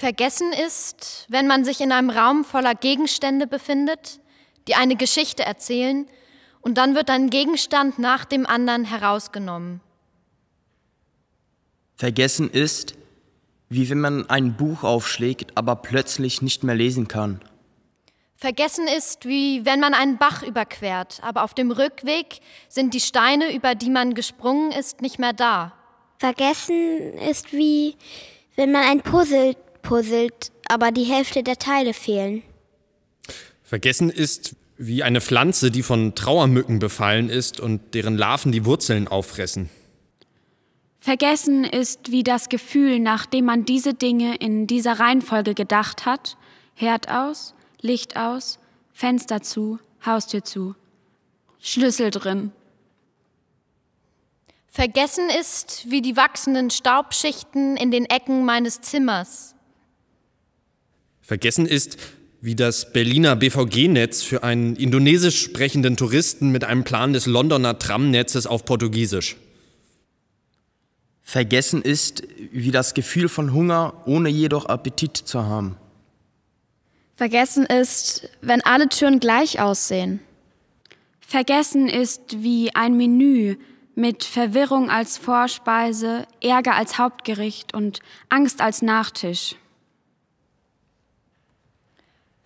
Vergessen ist, wenn man sich in einem Raum voller Gegenstände befindet, die eine Geschichte erzählen, und dann wird ein Gegenstand nach dem anderen herausgenommen. Vergessen ist, wie wenn man ein Buch aufschlägt, aber plötzlich nicht mehr lesen kann. Vergessen ist, wie wenn man einen Bach überquert, aber auf dem Rückweg sind die Steine, über die man gesprungen ist, nicht mehr da. Vergessen ist wie wenn man ein Puzzle puzzelt, aber die Hälfte der Teile fehlen. Vergessen ist wie eine Pflanze, die von Trauermücken befallen ist und deren Larven die Wurzeln auffressen. Vergessen ist wie das Gefühl, nachdem man diese Dinge in dieser Reihenfolge gedacht hat. Herd aus, Licht aus, Fenster zu, Haustür zu, Schlüssel drin. Vergessen ist wie die wachsenden Staubschichten in den Ecken meines Zimmers. Vergessen ist, wie das Berliner BVG-Netz für einen indonesisch sprechenden Touristen mit einem Plan des Londoner Tramnetzes auf Portugiesisch. Vergessen ist, wie das Gefühl von Hunger, ohne jedoch Appetit zu haben. Vergessen ist, wenn alle Türen gleich aussehen. Vergessen ist wie ein Menü mit Verwirrung als Vorspeise, Ärger als Hauptgericht und Angst als Nachtisch.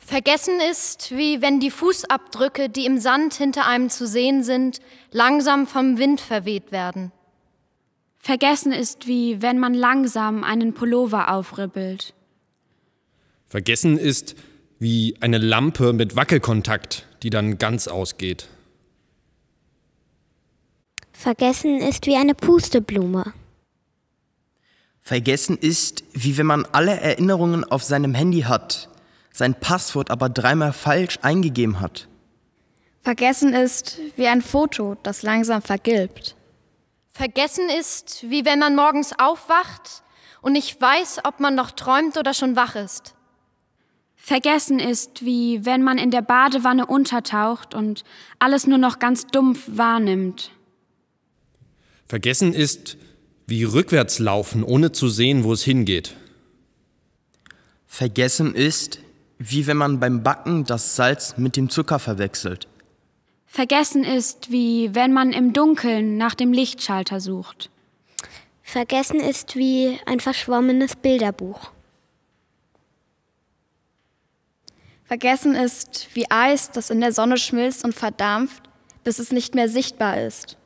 Vergessen ist, wie wenn die Fußabdrücke, die im Sand hinter einem zu sehen sind, langsam vom Wind verweht werden. Vergessen ist, wie wenn man langsam einen Pullover aufribbelt. Vergessen ist, wie eine Lampe mit Wackelkontakt, die dann ganz ausgeht. Vergessen ist wie eine Pusteblume. Vergessen ist, wie wenn man alle Erinnerungen auf seinem Handy hat, sein Passwort aber dreimal falsch eingegeben hat. Vergessen ist wie ein Foto, das langsam vergilbt. Vergessen ist, wie wenn man morgens aufwacht und nicht weiß, ob man noch träumt oder schon wach ist. Vergessen ist, wie wenn man in der Badewanne untertaucht und alles nur noch ganz dumpf wahrnimmt. Vergessen ist, wie rückwärts laufen, ohne zu sehen, wo es hingeht. Vergessen ist, wie wenn man beim Backen das Salz mit dem Zucker verwechselt. Vergessen ist, wie wenn man im Dunkeln nach dem Lichtschalter sucht. Vergessen ist wie ein verschwommenes Bilderbuch. Vergessen ist wie Eis, das in der Sonne schmilzt und verdampft, bis es nicht mehr sichtbar ist.